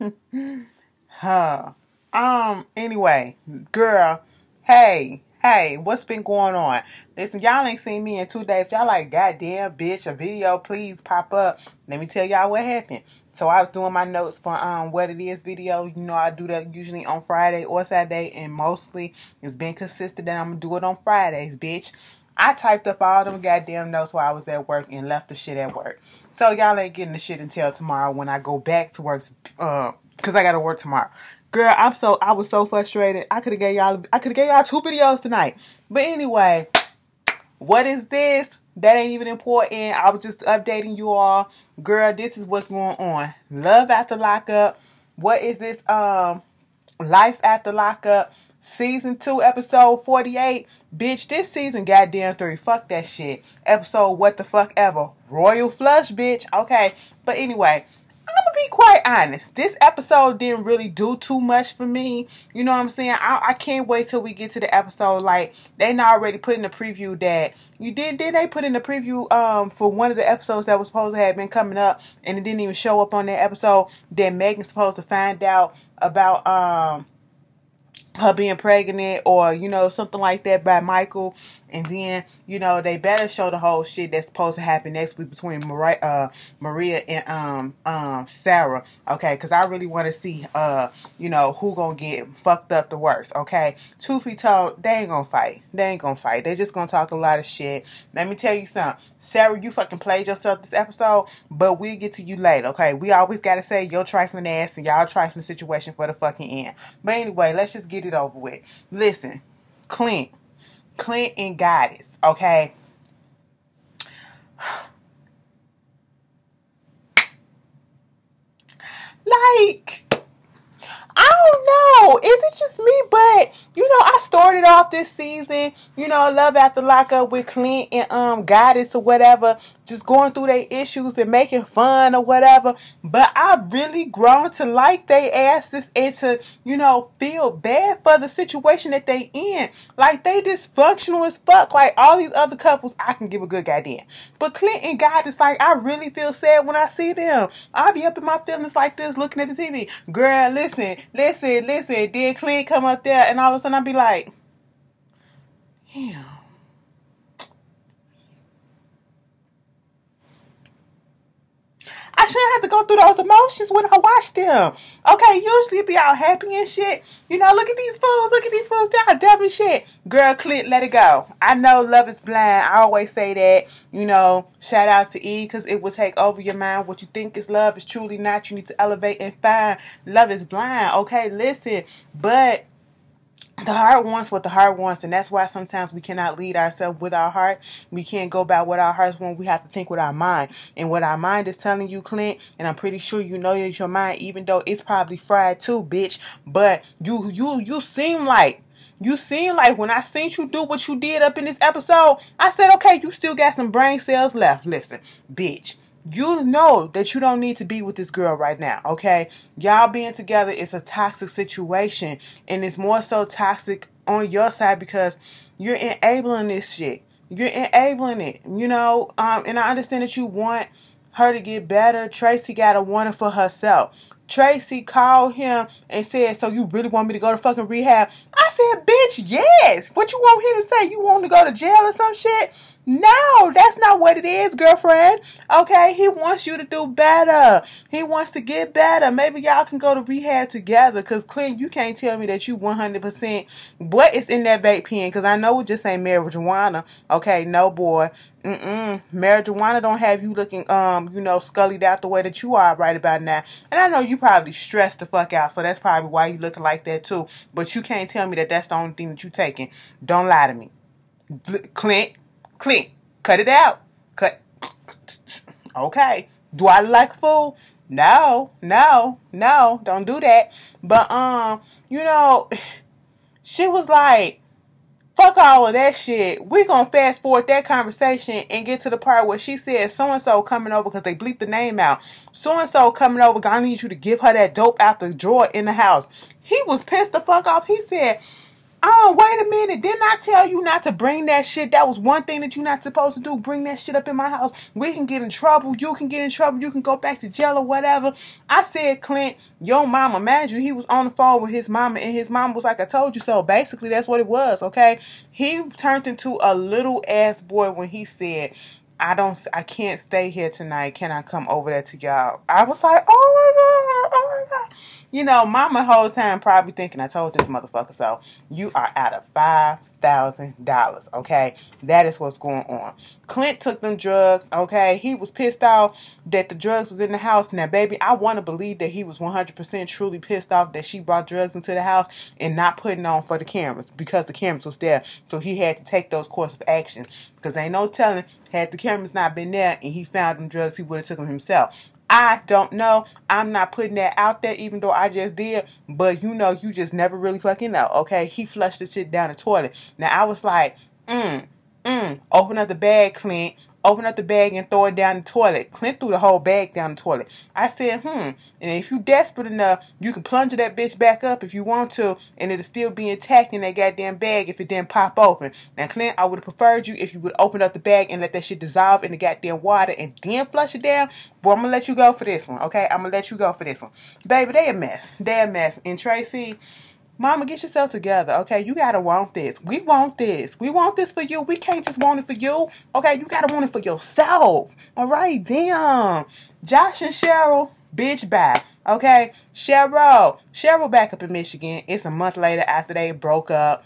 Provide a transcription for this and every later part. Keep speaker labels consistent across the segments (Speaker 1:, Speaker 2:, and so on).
Speaker 1: huh. Um, anyway, girl, hey, hey, what's been going on? Listen, y'all ain't seen me in two days. Y'all like, goddamn, bitch, a video, please pop up. Let me tell y'all what happened. So I was doing my notes for um what it is video. You know I do that usually on Friday or Saturday, and mostly it's been consistent that I'm gonna do it on Fridays, bitch. I typed up all them goddamn notes while I was at work and left the shit at work. So y'all ain't getting the shit until tomorrow when I go back to work, uh, cause I gotta work tomorrow. Girl, I'm so I was so frustrated. I could have gave y'all I could have gave y'all two videos tonight. But anyway, what is this? That ain't even important. I was just updating you all. Girl, this is what's going on. Love after lockup. What is this? Um, life after lockup. Season 2, episode 48. Bitch, this season goddamn 3. Fuck that shit. Episode what the fuck ever. Royal flush, bitch. Okay. But anyway, I'm gonna be quite honest. This episode didn't really do too much for me. You know what I'm saying? I, I can't wait till we get to the episode. Like they not already put in the preview that you did. Did they put in the preview um for one of the episodes that was supposed to have been coming up and it didn't even show up on that episode? That Megan's supposed to find out about um her being pregnant or you know something like that by Michael and then, you know, they better show the whole shit that's supposed to happen next week between Maria, uh, Maria and um um Sarah. Okay, because I really want to see uh you know who gonna get fucked up the worst. Okay, truth be told, they ain't gonna fight. They ain't gonna fight. They just gonna talk a lot of shit. Let me tell you something, Sarah. You fucking played yourself this episode, but we'll get to you later. Okay, we always gotta say your trifling ass and y'all trifling situation for the fucking end. But anyway, let's just get it over with. Listen, Clint. Clint and Goddess, okay? Like, I don't know. Is it just me? But you know, I started off this season, you know, love after lockup with Clint and um Goddess or whatever, just going through their issues and making fun or whatever. But I've really grown to like they asses and to, you know, feel bad for the situation that they in. Like they dysfunctional as fuck. Like all these other couples, I can give a good goddamn. But Clint and Goddess, like I really feel sad when I see them. I'll be up in my feelings like this looking at the TV. Girl, listen, listen, listen. Then Clint come up there and all of a sudden I'll be like, damn. I shouldn't have to go through those emotions when I watch them. Okay, usually be all happy and shit. You know, look at these fools, look at these fools, they are dumb and shit. Girl, Clint, let it go. I know love is blind. I always say that. You know, shout out to E because it will take over your mind. What you think is love is truly not. You need to elevate and find. Love is blind. Okay, listen. But the heart wants what the heart wants, and that's why sometimes we cannot lead ourselves with our heart. We can't go by what our hearts want. We have to think with our mind. And what our mind is telling you, Clint, and I'm pretty sure you know it's your mind, even though it's probably fried too, bitch. But you you you seem like you seem like when I seen you do what you did up in this episode, I said, okay, you still got some brain cells left. Listen, bitch you know that you don't need to be with this girl right now, okay? Y'all being together is a toxic situation, and it's more so toxic on your side because you're enabling this shit. You're enabling it, you know. Um, and I understand that you want her to get better. Tracie got a want it for herself. Tracie called him and said, So you really want me to go to fucking rehab? I said, Bitch, yes. What you want him to say? You want to go to jail or some shit? No, that's not what it is, girlfriend. Okay, he wants you to do better. He wants to get better. Maybe y'all can go to rehab together. Cause Clint, you can't tell me that you 100% what is in that vape pen. Cause I know it just ain't marijuana. Okay, no boy. Mm-mm. Marijuana don't have you looking, um, you know, scullied out the way that you are right about now. And I know you probably stressed the fuck out, so that's probably why you looking like that too. But you can't tell me that that's the only thing that you taking. Don't lie to me, Clint. Clint, cut it out. Cut. Okay. Do I like a fool? No, no, no. Don't do that. But um, you know, she was like, fuck all of that shit. We gonna fast forward that conversation and get to the part where she said so and so coming over because they bleeped the name out. So and so coming over. Gonna need you to give her that dope out the drawer in the house. He was pissed the fuck off. He said, Oh, wait a minute. Didn't I tell you not to bring that shit? That was one thing that you're not supposed to do. Bring that shit up in my house. We can get in trouble. You can get in trouble. You can go back to jail or whatever. I said, Clint, your mama, imagine he was on the phone with his mama and his mama was like, I told you so. Basically, that's what it was, okay? He turned into a little ass boy when he said, I don't, I can't stay here tonight. Can I come over there to y'all? I was like, oh my God, oh my God. You know, mama whole time probably thinking I told this motherfucker so. You are out of five thousand dollars, okay? That is what's going on. Clint took them drugs, okay? He was pissed off that the drugs was in the house. Now, baby, I want to believe that he was 100% truly pissed off that she brought drugs into the house and not putting on for the cameras because the cameras was there. So he had to take those course of action because ain't no telling had the cameras not been there and he found them drugs, he would have took them himself. I don't know. I'm not putting that out there, even though I just did. But you know, you just never really fucking know. Okay, he flushed the shit down the toilet. Now I was like, mm, mm. Open up the bag, Clint open up the bag and throw it down the toilet. Clint threw the whole bag down the toilet. I said, hmm. And if you desperate enough, you can plunge that bitch back up if you want to, and it'll still be intact in that goddamn bag if it didn't pop open. Now, Clint, I would have preferred you if you would open up the bag and let that shit dissolve in the goddamn water and then flush it down. But I'm gonna let you go for this one, okay? I'm gonna let you go for this one. Baby, they a mess. They a mess. And Tracie, Mama, get yourself together, okay? You gotta want this. We want this. We want this for you. We can't just want it for you, okay? You gotta want it for yourself, all right? Damn. Josh and Cheryl, bitch, back, okay? Cheryl, Cheryl back up in Michigan. It's a month later after they broke up.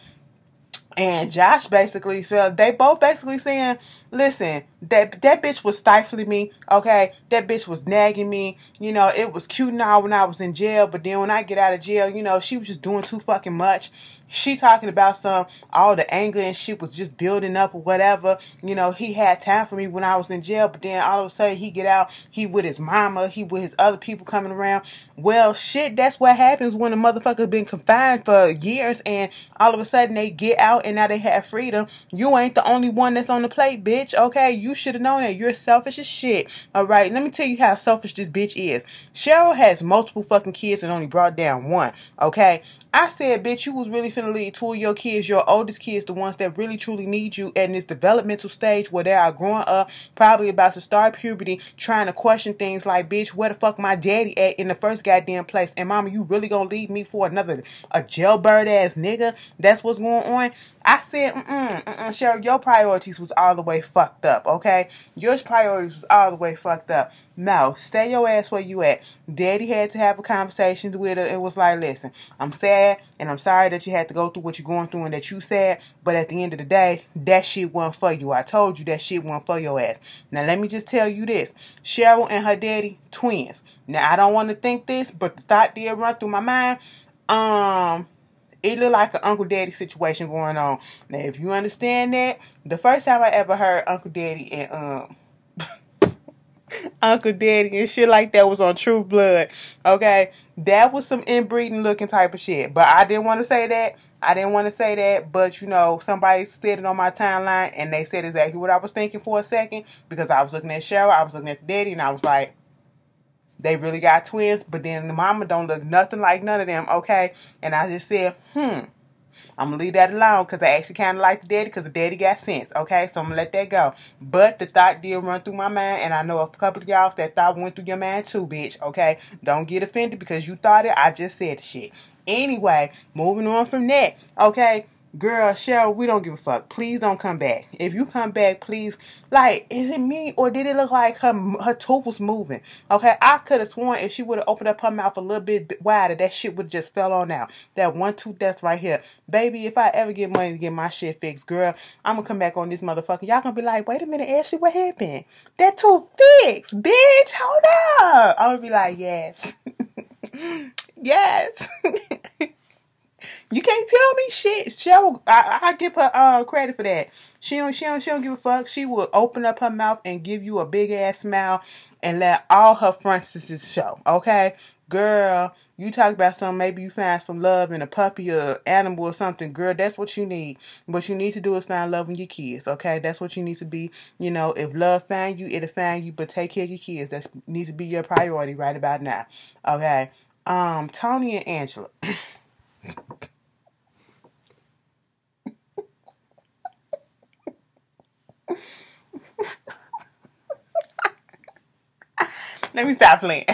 Speaker 1: And Josh basically felt they both basically saying, listen, that that bitch was stifling me, okay? That bitch was nagging me. You know, it was cute now when I was in jail, but then when I get out of jail, you know, she was just doing too fucking much. She talking about some all the anger and shit was just building up or whatever. You know, he had time for me when I was in jail, but then all of a sudden he get out, he with his mama, he with his other people coming around. Well, shit, that's what happens when a motherfucker's been confined for years and all of a sudden they get out and now they have freedom. You ain't the only one that's on the plate, bitch. Okay, you should have known that. You're selfish as shit. All right, let me tell you how selfish this bitch is. Cheryl has multiple fucking kids and only brought down one. Okay, I said, bitch, you was really finna leave two of your kids, your oldest kids, the ones that really truly need you in this developmental stage where they are growing up, probably about to start puberty, trying to question things like, bitch, where the fuck my daddy at in the first goddamn place? And mama, you really gonna leave me for another a jailbird ass nigga? That's what's going on. I said, mm-mm, mm-mm, Cheryl, your priorities was all the way fucked up, okay? Your priorities was all the way fucked up. No, stay your ass where you at. Daddy had to have a conversation with her and was like, listen, I'm sad and I'm sorry that you had to go through what you're going through and that you sad, but at the end of the day, that shit wasn't for you. I told you that shit wasn't for your ass. Now let me just tell you this. Cheryl and her daddy, twins. Now I don't want to think this, but the thought did run through my mind. Um, it looked like an Uncle Daddy situation going on. Now, if you understand that, the first time I ever heard Uncle Daddy and um Uncle Daddy and shit like that was on True Blood. Okay, that was some inbreeding looking type of shit. But I didn't want to say that. I didn't want to say that, but you know, somebody said it on my timeline and they said exactly what I was thinking for a second because I was looking at Cheryl, I was looking at daddy, and I was like, they really got twins, but then the mama don't look nothing like none of them, okay? And I just said, hmm. I'm gonna leave that alone because I actually kind of like the daddy because the daddy got sense. Okay, so I'm gonna let that go. But the thought did run through my mind, and I know a couple of y'all that thought went through your mind too, bitch. Okay, don't get offended because you thought it. I just said the shit. Anyway, moving on from that. Okay, girl, Cheryl, we don't give a fuck. Please don't come back. If you come back, please, like, is it me or did it look like her her tooth was moving? Okay, I could have sworn if she would have opened up her mouth a little bit wider, that shit would just fell on out. That one tooth that's right here, baby. If I ever get money to get my shit fixed, girl, I'm gonna come back on this motherfucker. Y'all gonna be like, wait a minute, Ashley, what happened? That tooth fixed, bitch. Hold up. I'm gonna be like, yes, yes. You can't tell me shit. Cheryl, I, I give her uh, credit for that. She don't, she don't, she don't give a fuck. She will open up her mouth and give you a big ass smile and let all her frontises show. Okay, girl, you talk about some. Maybe you find some love in a puppy or animal or something. Girl, that's what you need. What you need to do is find love in your kids. Okay, that's what you need to be. You know, if love find you, it'll find you. But take care of your kids. That needs to be your priority right about now. Okay. Um, Tony and Angela. Let me stop playing.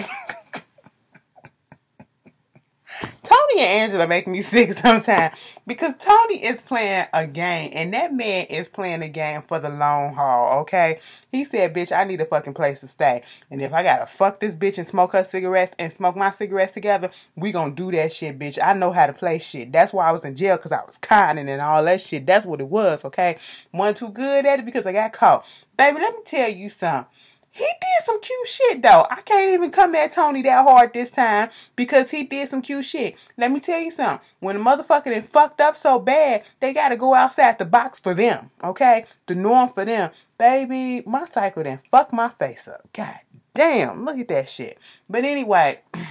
Speaker 1: Tony and Angela make me sick sometimes because Tony is playing a game and that man is playing a game for the long haul, okay? He said, bitch, I need a fucking place to stay. And if I gotta fuck this bitch and smoke her cigarettes and smoke my cigarettes together, we gonna do that shit, bitch. I know how to play shit. That's why I was in jail because I was conning and all that shit. That's what it was, okay? Wasn't too good at it because I got caught. Baby, let me tell you something. He did some cute shit though. I can't even come at Tony that hard this time because he did some cute shit. Let me tell you something. When a motherfucker done fucked up so bad, they gotta go outside the box for them. Okay? The norm for them. Baby, my cycle done fuck my face up. God damn, look at that shit. But anyway.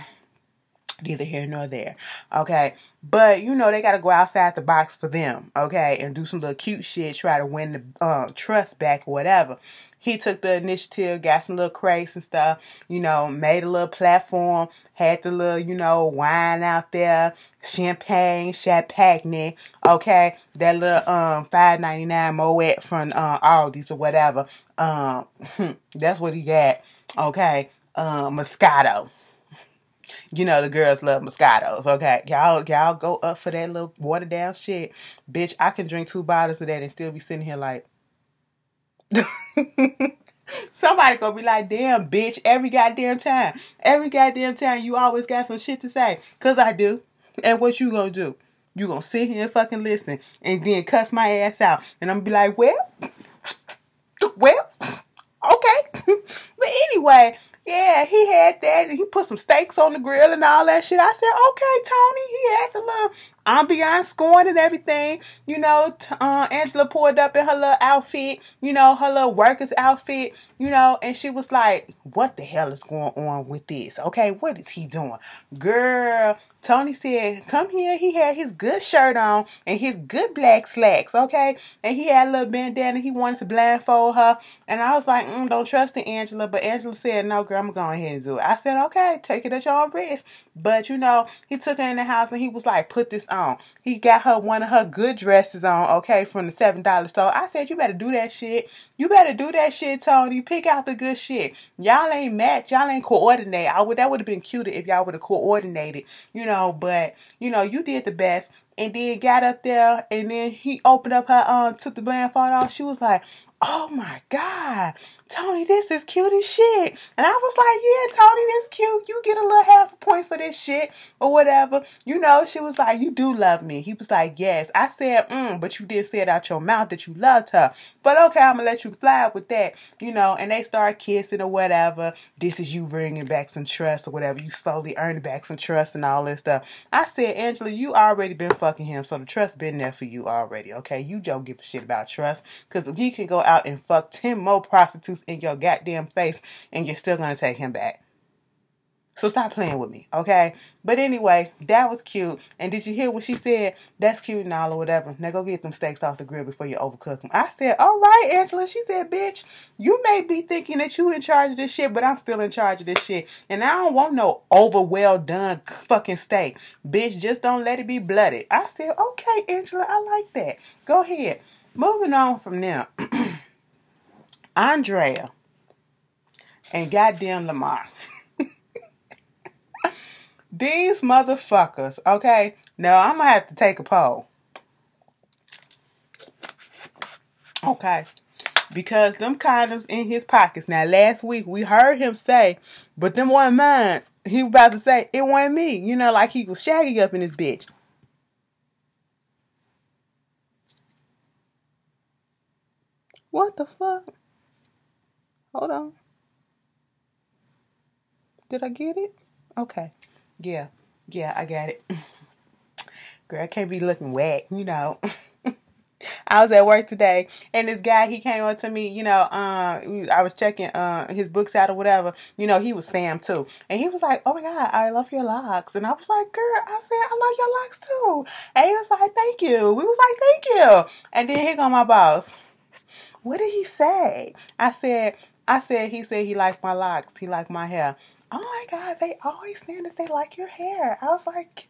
Speaker 1: neither here nor there. Okay. But you know, they gotta go outside the box for them, okay, and do some little cute shit, try to win the uh, trust back or whatever he took the initiative, got some little crates and stuff, you know, made a little platform, had the little, you know, wine out there, champagne, champagne, okay, that little um five ninety nine Moet from uh Aldi's or whatever. Um that's what he got. Okay. Um Moscato. You know the girls love Moscatos, okay? Y'all y'all go up for that little watered down shit. Bitch, I can drink two bottles of that and still be sitting here like Somebody gonna be like, damn, bitch, every goddamn time. Every goddamn time you always got some shit to say. Cause I do. And what you gonna do? You gonna sit here and fucking listen and then cuss my ass out. And I'm gonna be like, well, well, okay. but anyway, yeah, he had that. And he put some steaks on the grill and all that shit. I said, okay, Tony. He had the little ambiance scoring and everything. You know, uh, Angela pulled up in her little outfit, you know, her little worker's outfit, you know, and she was like, what the hell is going on with this? Okay, what is he doing? Girl, Tony said, come here. He had his good shirt on and his good black slacks, okay? And he had a little bandana. He wanted to blindfold her. And I was like, mm, don't trust the Angela. But Angela said, no, girl, I'm going ahead and do it. I said, okay, take it at your own risk. But, you know, he took her in the house and he was like, put this on. He got her one of her good dresses on, okay, from the $7 store. I said, you better do that shit. You better do that shit, Tony. Pick out the good shit. Y'all ain't match. Y'all ain't coordinate. I would that would have been cuter if y'all would have coordinated, you know, but you know, you did the best. And then got up there and then he opened up her um took the blindfold off. She was like, Oh my God, Tony, this is cute as shit. And I was like, yeah, Tony, this cute. You get a little half a point for this shit or whatever. You know, she was like, you do love me. He was like, yes. I said, mm, but you did say it out your mouth that you loved her. But okay, I'm going to let you fly with that, you know, and they start kissing or whatever. This is you bringing back some trust or whatever. You slowly earn back some trust and all this stuff. I said, Angela, you already been fucking him, so the trust been there for you already, okay? You don't give a shit about trust because he can go out and fuck 10 more prostitutes in your goddamn face and you're still gonna take him back. So stop playing with me, okay? But anyway, that was cute. And did you hear what she said? That's cute and all or whatever. Now go get them steaks off the grill before you overcook them. I said, all right, Angela. She said, bitch, you may be thinking that you in charge of this shit, but I'm still in charge of this shit. And I don't want no over well done fucking steak. Bitch, just don't let it be blooded. I said, okay, Angela, I like that. Go ahead. Moving on from there. Andrea and goddamn Lamar. These motherfuckers, okay? Now I'm gonna have to take a poll. Okay. Because them condoms in his pockets. Now last week we heard him say, but them weren't mine. He was about to say, it wasn't me. You know, like he was shaggy up in his bitch. What the fuck? Hold on. Did I get it? Okay. Yeah. Yeah, I got it. Girl, I can't be looking wet, you know. I was at work today, and this guy he came up to me. You know, um, I was checking uh his books out or whatever. You know, he was fam too, and he was like, "Oh my god, I love your locks," and I was like, "Girl," I said, "I love your locks too," and he was like, "Thank you." We was like, "Thank you," and then here go my boss. What did he say? I said, I said, he said he liked my locks. He liked my hair. Oh my God, they always saying that they like your hair. I was like,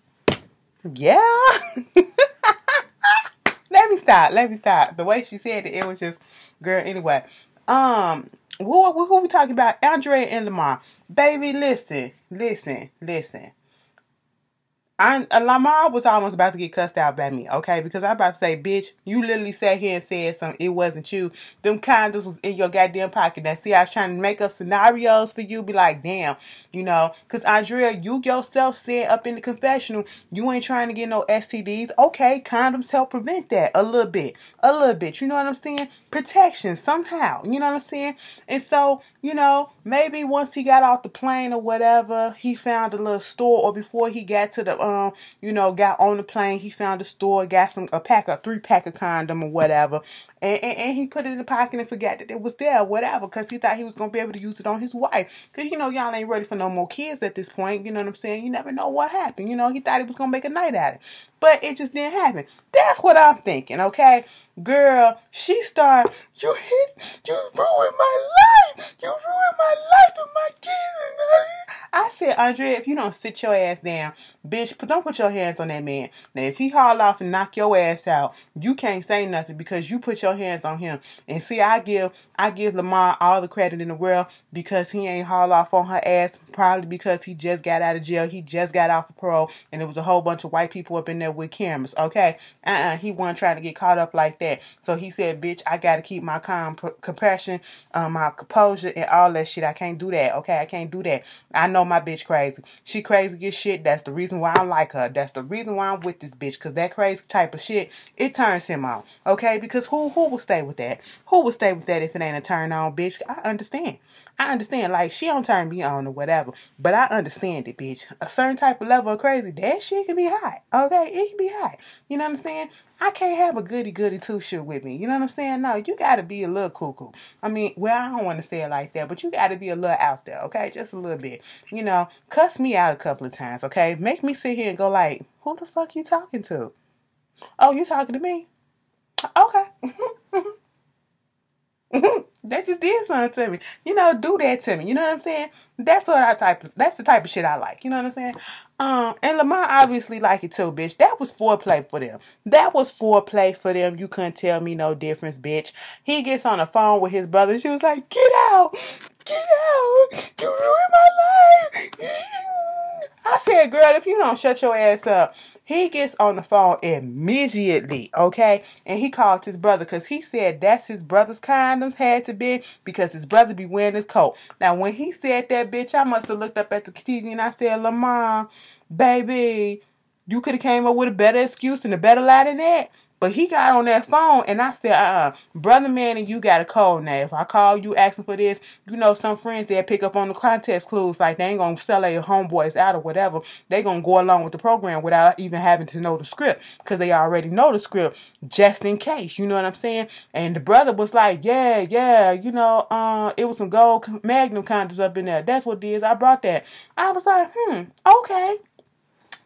Speaker 1: yeah. Let me stop. Let me stop. The way she said it, it was just, girl, anyway. Um, who, who, who we talking about? Andre and Lamar. Baby, listen, listen, listen. I uh, Lamar was almost about to get cussed out by me, okay? Because I about to say, bitch, you literally sat here and said something. It wasn't you. Them condoms was in your goddamn pocket. Now, see, I was trying to make up scenarios for you. Be like, damn, you know, because Andrea, you yourself said up in the confessional, you ain't trying to get no STDs. Okay, condoms help prevent that a little bit, a little bit. You know what I'm saying? Protection somehow. You know what I'm saying? And so you know, maybe once he got off the plane or whatever, he found a little store, or before he got to the, um, you know, got on the plane, he found a store, got some a pack, a three pack of condom or whatever, and, and, and he put it in the pocket and forgot that it was there, whatever, because he thought he was gonna be able to use it on his wife, because you know y'all ain't ready for no more kids at this point. You know what I'm saying? You never know what happened. You know, he thought he was gonna make a night at it, but it just didn't happen. That's what I'm thinking. Okay. Girl, she started, you hit, you ruined my life. You ruined my life and my kids. I said, Andrea, if you don't sit your ass down, bitch, don't put your hands on that man. Now, if he haul off and knock your ass out, you can't say nothing because you put your hands on him. And see, I give, I give Lamar all the credit in the world because he ain't haul off on her ass. Probably because he just got out of jail. He just got off of parole, and there was a whole bunch of white people up in there with cameras. Okay, uh-uh, he wasn't trying to get caught up like that. So he said, "Bitch, I got to keep my calm, compassion, um, my composure, and all that shit. I can't do that. Okay, I can't do that. I know my bitch crazy. She crazy as shit. That's the reason why I like her. That's the reason why I'm with this bitch. Cause that crazy type of shit, it turns him on. Okay, because who who will stay with that? Who will stay with that if it ain't a turn on, bitch? I understand. I understand. Like she don't turn me on or whatever, but I understand it, bitch. A certain type of level of crazy, that shit can be hot. Okay, it can be hot. You know what I'm saying? I can't have a goody goody two shoe with me. You know what I'm saying? No, you got to be a little cuckoo. I mean, well, I don't want to say it like that, but you got to be a little out there, okay? Just a little bit. You know, cuss me out a couple of times, okay? Make me sit here and go like, who the fuck you talking to? Oh, you talking to me? Okay. that just did something to me. You know, do that to me. You know what I'm saying? That's what I type. Of, that's the type of shit I like. You know what I'm saying? Um, and Lamar obviously like it too, bitch. That was foreplay for them. That was foreplay for them. You couldn't tell me no difference, bitch. He gets on the phone with his brother. She was like, "Get out, get out! You ruined my life." I said, "Girl, if you don't shut your ass up." He gets on the phone immediately, okay? And he called his brother because he said that's his brother's condoms had to be because his brother be wearing his coat. Now, when he said that, bitch, I must have looked up at the TV and I said, Lamar, baby, you could have came up with a better excuse and a better lie than that. But he got on that phone and I said, uh, uh brother man, and you got a call now. If I call you asking for this, you know, some friends they'll pick up on the contest clues, like they ain't gonna sell their homeboys out or whatever. They gonna go along with the program without even having to know the script because they already know the script just in case. You know what I'm saying? And the brother was like, yeah, yeah, you know, uh, it was some gold Magnum condoms up in there. That's what it is. I brought that. I was like, hmm, okay.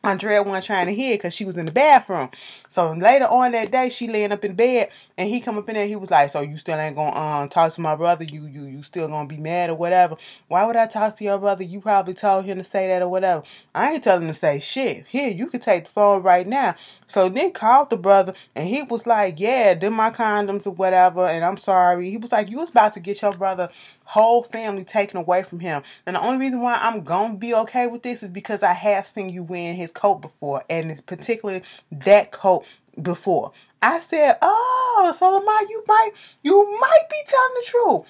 Speaker 1: Andrea wasn't trying to hear because she was in the bathroom. So later on that day, she laying up in bed, and he come up in there. He was like, "So you still ain't gonna um talk to my brother? You you you still gonna be mad or whatever? Why would I talk to your brother? You probably told him to say that or whatever. I ain't telling him to say shit. Here, you can take the phone right now." So then called the brother, and he was like, "Yeah, them my condoms or whatever." And I'm sorry. He was like, "You was about to get your brother whole family taken away from him. And the only reason why I'm gonna be okay with this is because I have seen you wearing his coat before, and particularly that coat before. I said, "Oh, so Lamar, you might, you might be telling the truth."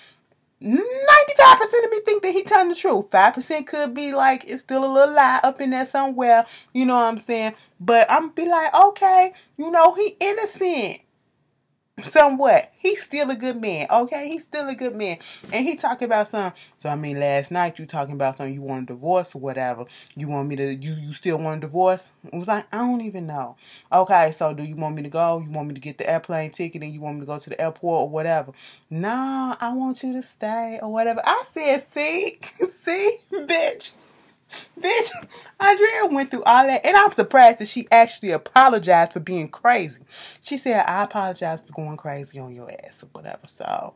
Speaker 1: 95% of me think that he telling the truth. 5% could be like it's still a little lie up in there somewhere. You know what I'm saying? But I'm be like, okay, you know, he innocent somewhat. He's still a good man, okay? He's still a good man. And he talking about some so I mean last night you talking about something you want a divorce or whatever. You want me to you you still want a divorce? It was like, I don't even know. Okay, so do you want me to go? You want me to get the airplane ticket and you want me to go to the airport or whatever? No, I want you to stay or whatever. I said, see, see, bitch. Bitch, Andrea went through all that, and I'm surprised that she actually apologized for being crazy. She said, I apologize for going crazy on your ass or whatever. So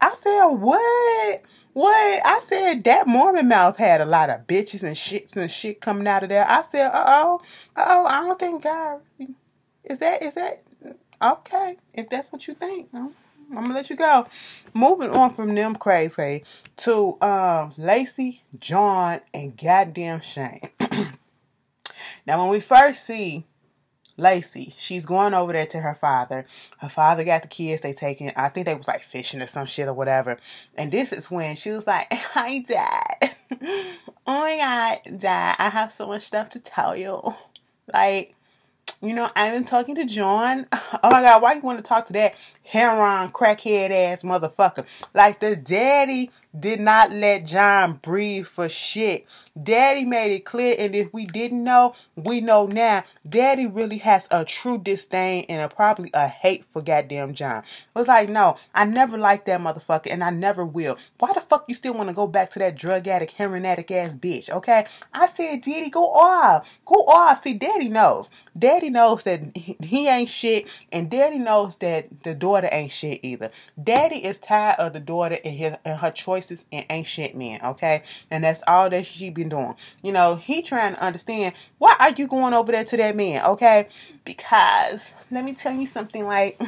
Speaker 1: I said, What? What? I said that Mormon mouth had a lot of bitches and shits and shit coming out of there. I said, Uh oh, uh oh, I don't think God is that is that okay, if that's what you think. I'm gonna let you go. Moving on from them crazy to um Lacey, John, and goddamn Shane. now, when we first see Lacey, she's going over there to her father. Her father got the kids. They taking, I think they was like fishing or some shit or whatever. And this is when she was like, "Hi, Dad. oh my God, Dad, I have so much stuff to tell you. Like, you know, I've been talking to John. Oh my God, why you want to talk to that heroin crackhead ass motherfucker? Like the daddy did not let John breathe for shit. Daddy made it clear, and if we didn't know, we know now. Daddy really has a true disdain and a, probably a hate for goddamn John. It was like, no, I never liked that motherfucker, and I never will. Why the fuck you still want to go back to that drug addict, heroin addict ass bitch? Okay, I said, Daddy, go off, go off. See, Daddy knows. Daddy knows that he ain't shit, and Daddy knows that the daughter ain't shit either. Daddy is tired of the daughter and his and her choice and ain't shit men, okay? And that's all that she been doing. You know, he trying to understand why are you going over there to that man, okay? Because let me tell you something like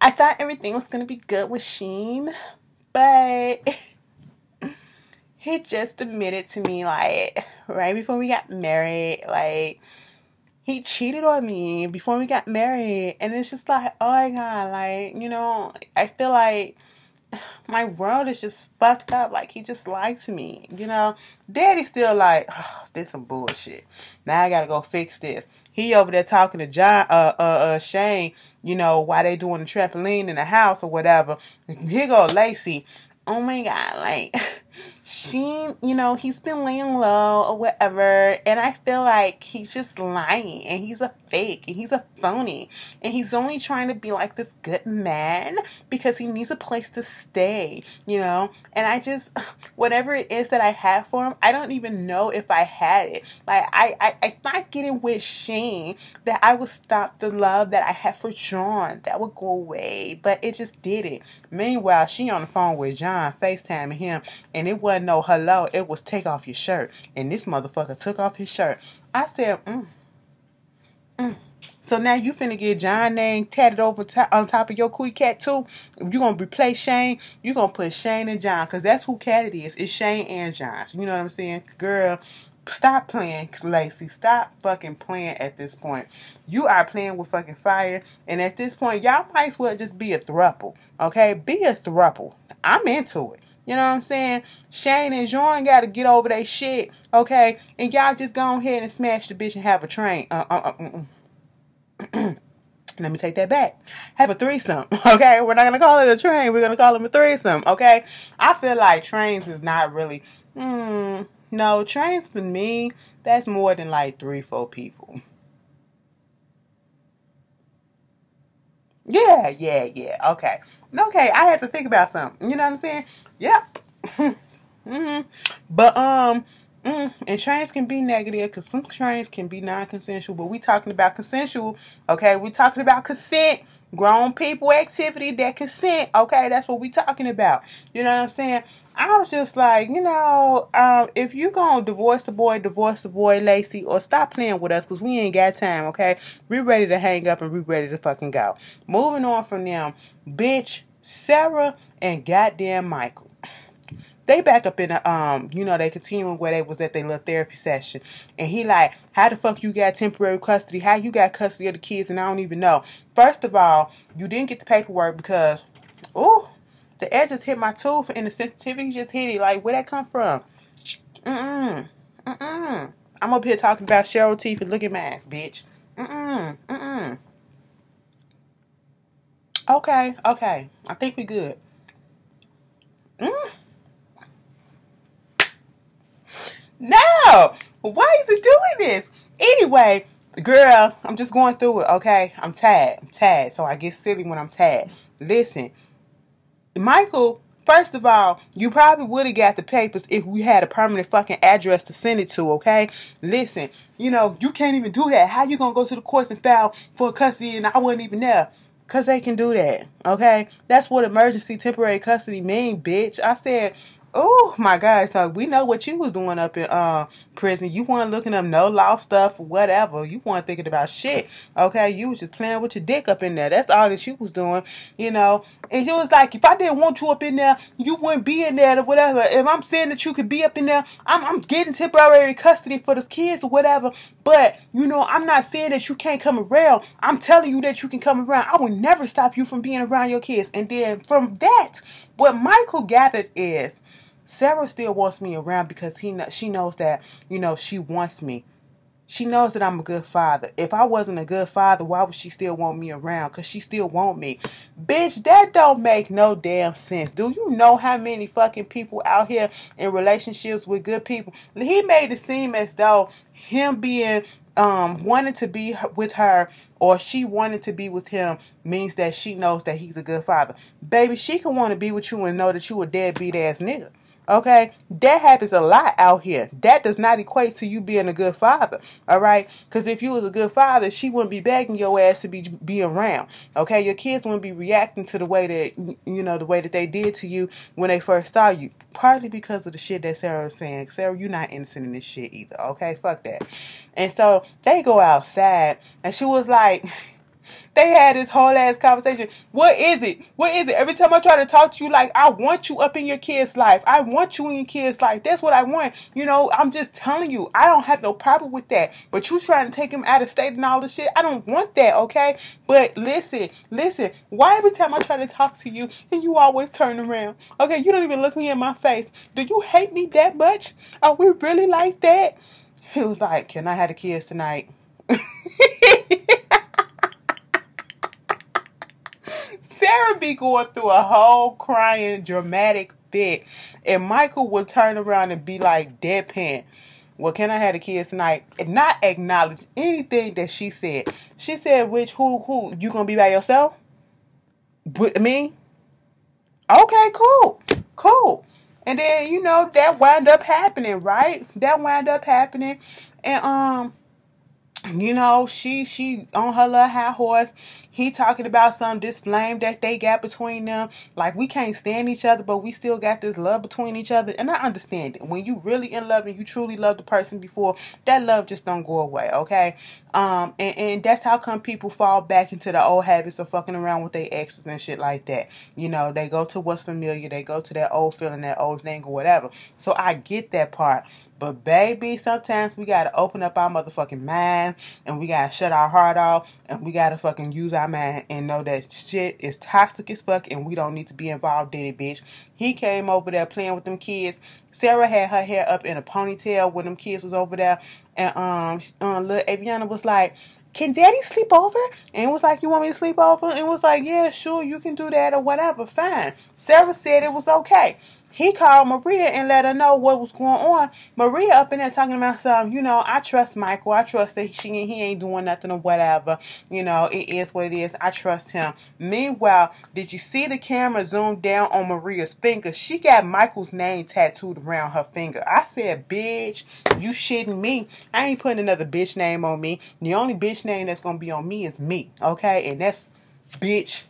Speaker 1: I thought everything was gonna be good with Shane, but he just admitted to me like right before we got married, like he cheated on me before we got married and it's just like oh my god like you know i feel like my world is just fucked up. Like he just lied to me, you know. Daddy still like, oh, this some bullshit. Now I gotta go fix this. He over there talking to John, uh, uh, uh, Shane, you know, why they doing the trampoline in the house or whatever. Here go Lacey. Oh my god, like she, you know, he's been laying low or whatever, and I feel like he's just lying and he's a fake and he's a phony and he's only trying to be like this good man because he needs a place to stay, you know. And I just, whatever it is that I have for him, I don't even know if I had it. Like I, I, I thought getting with Shane that I would stop the love that I had for John, that would go away, but it just didn't. Meanwhile, she on the phone with John, FaceTiming him, and it wasn't no hello, it was take off your shirt. And this motherfucker took off his shirt. I said, mm, mm. So now you finna get John name tatted over on top of your cootie cat too. You gonna replace Shane. You gonna put Shane and John because that's who cat it is. It's Shane and John. You know what I'm saying, girl. Stop playing, Lacey. Stop fucking playing at this point. You are playing with fucking fire, and at this point, y'all might as well just be a thruple. Okay, be a thruple. I'm into it. You know what I'm saying? Shane and John got to get over their shit, okay? And y'all just go ahead and smash the bitch and have a train. Uh, uh, uh, uh Let me take that back. Have a threesome, okay? We're not gonna call it a train. We're gonna call them a threesome, okay? I feel like trains is not really. Hmm. No, trains for me, that's more than like three, four people. Yeah, yeah, yeah. Okay. Okay, I had to think about something. You know what I'm saying? Yep. mm-hmm. But um mm, and trains can be negative because some trains can be non-consensual, but we talking about consensual. Okay, we talking about consent. Grown people activity that consent. Okay, that's what we talking about. You know what I'm saying? I was just like, you know, um, if you gonna divorce the boy, divorce the boy, Lacey, or stop playing with us because we ain't got time, okay? We ready to hang up and we ready to fucking go. Moving on from them, bitch, Sarah and goddamn Michael. They back up in the um, you know, they continuing where they was at their little therapy session. And he like, how the fuck you got temporary custody? How you got custody of the kids and I don't even know. First of all, you didn't get the paperwork because, oh, the edge just hit my tooth and the sensitivity just hit it. Like, where that come from? Mm-mm. Mm-mm. I'm up here talking about Cheryl teeth and look at my ass, bitch. Mm-mm. Mm-mm. Okay, okay. I think we good. Mm. No! Why is it doing this? Anyway, girl, I'm just going through it, okay? I'm tired. I'm tired. So I get silly when I'm tired. Listen, Michael, first of all, you probably would have got the papers if we had a permanent fucking address to send it to, okay? Listen, you know, you can't even do that. How you gonna go to the courts and file for custody and I wasn't even there? Cause they can do that, okay? That's what emergency temporary custody mean, bitch. I said, Oh my God! So we know what you was doing up in uh, prison. You weren't looking up no law stuff, whatever. You weren't thinking about shit. Okay, you was just playing with your dick up in there. That's all that you was doing, you know. And it was like, if I didn't want you up in there, you wouldn't be in there or whatever. If I'm saying that you could be up in there, I'm, I'm getting temporary custody for the kids or whatever. But you know, I'm not saying that you can't come around. I'm telling you that you can come around. I will never stop you from being around your kids. And then from that, what Michael gathered is Sarah still wants me around because he she knows that you know she wants me. She knows that I'm a good father. If I wasn't a good father, why would she still want me around? Cause she still want me. Bitch, that don't make no damn sense. Do you know how many fucking people out here in relationships with good people? He made it seem as though him being um wanting to be with her or she wanted to be with him means that she knows that he's a good father. Baby, she can want to be with you and know that you a deadbeat ass nigga. Okay, that happens a lot out here. That does not equate to you being a good father. All right, because if you was a good father, she wouldn't be begging your ass to be be around. Okay, your kids wouldn't be reacting to the way that you know the way that they did to you when they first saw you. Partly because of the shit that Sarah was saying. Sarah, you're not innocent in this shit either. Okay, fuck that. And so they go outside, and she was like. They had this whole ass conversation. What is it? What is it? Every time I try to talk to you, like, I want you up in your kid's life. I want you in your kid's life. That's what I want. You know, I'm just telling you, I don't have no problem with that. But you trying to take him out of state and all this shit, I don't want that, okay? But listen, listen, why every time I try to talk to you and you always turn around? Okay, you don't even look me in my face. Do you hate me that much? Are we really like that? He was like, Can I have the kids tonight? Sarah be going through a whole crying dramatic fit, and Michael would turn around and be like deadpan. Well, can I have the kids tonight? And not acknowledge anything that she said. She said, "Which who who you gonna be by yourself? With me? Okay, cool, cool." And then you know that wound up happening, right? That wound up happening, and um you know, she she on her little high horse. He talking about some this flame that they got between them. Like we can't stand each other, but we still got this love between each other. And I understand it. When you really in love and you truly love the person before, that love just don't go away, okay? Um, and, and that's how come people fall back into the old habits of fucking around with their exes and shit like that. You know, they go to what's familiar, they go to that old feeling, that old thing or whatever. So I get that part. But baby, sometimes we gotta open up our motherfucking mind and we gotta shut our heart off and we gotta fucking use our mind and know that shit is toxic as fuck and we don't need to be involved in it, bitch. He came over there playing with them kids. Sarah had her hair up in a ponytail when them kids was over there, and um, um little Aviana was like, can daddy sleep over? And was like, you want me to sleep over? And was like, yeah, sure, you can do that or whatever, fine. Sarah said it was okay he called Maria and let her know what was going on. Maria up in there talking about some, you know, I trust Michael. I trust that she he ain't doing nothing or whatever. You know, it is what it is. I trust him. Meanwhile, did you see the camera zoom down on Maria's finger? She got Michael's name tattooed around her finger. I said, bitch, you shitting me. I ain't putting another bitch name on me. The only bitch name that's gonna be on me is me. Okay? And that's bitch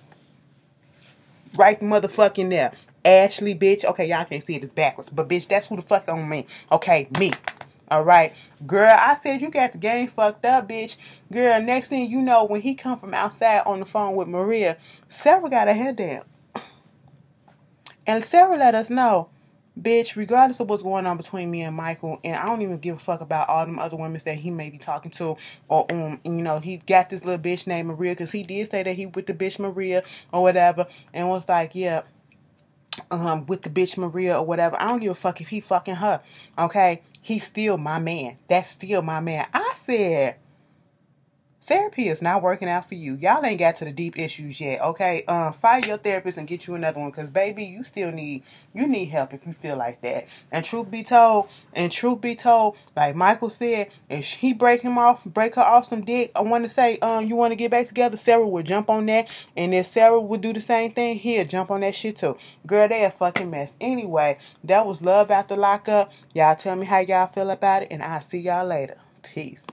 Speaker 1: right motherfucking there. Ashley, bitch. Okay, y'all can't see it. It's backwards. But, bitch, that's who the fuck on me. Okay, me. All right. Girl, I said you got the game fucked up, bitch. Girl, next thing you know, when he come from outside on the phone with Maria, Sarah got a head down. And Sarah let us know, bitch, regardless of what's going on between me and Michael, and I don't even give a fuck about all them other women that he may be talking to, or um, you know, he got this little bitch named Maria, because he did say that he with the bitch Maria or whatever, and was like, yeah, um, with the bitch Maria or whatever. I don't give a fuck if he fucking her. Okay? He's still my man. That's still my man. I said, Therapy is not working out for you. Y'all ain't got to the deep issues yet, okay? Um, fire your therapist and get you another one, cause baby, you still need you need help if you feel like that. And truth be told, and truth be told, like Michael said, if he break him off, break her off some dick, I want to say, um, you want to get back together, Sarah would jump on that, and if Sarah would do the same thing, he'll jump on that shit too. Girl, they a fucking mess. Anyway, that was love after lockup. Y'all tell me how y'all feel about it, and I'll see y'all later. Peace.